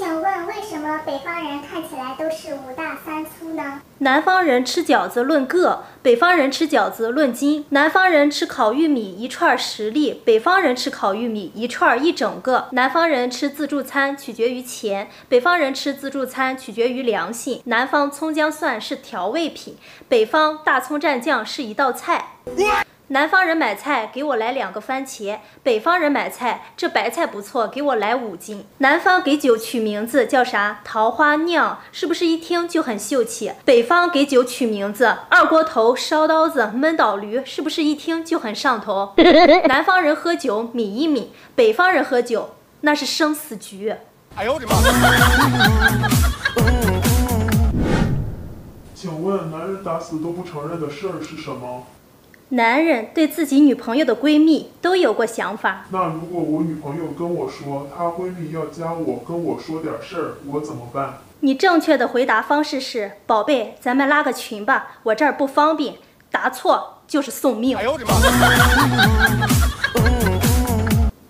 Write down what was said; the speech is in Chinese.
请问为什么北方人看起来都是五大三粗呢？南方人吃饺子论个，北方人吃饺子论斤。南方人吃烤玉米一串十粒，北方人吃烤玉米一串一整个。南方人吃自助餐取决于钱，北方人吃自助餐取决于良心。南方葱姜蒜是调味品，北方大葱蘸酱是一道菜。南方人买菜给我来两个番茄，北方人买菜这白菜不错，给我来五斤。南方给酒取名字叫啥？桃花酿，是不是一听就很秀气？北方给酒取名字二锅头、烧刀子、闷倒驴，是不是一听就很上头？南方人喝酒抿一抿，北方人喝酒那是生死局。哎呦我的妈！请问男人打死都不承认的事儿是什么？男人对自己女朋友的闺蜜都有过想法。那如果我女朋友跟我说她闺蜜要加我，跟我说点事儿，我怎么办？你正确的回答方式是：宝贝，咱们拉个群吧，我这儿不方便。答错就是送命。哎呦我的妈！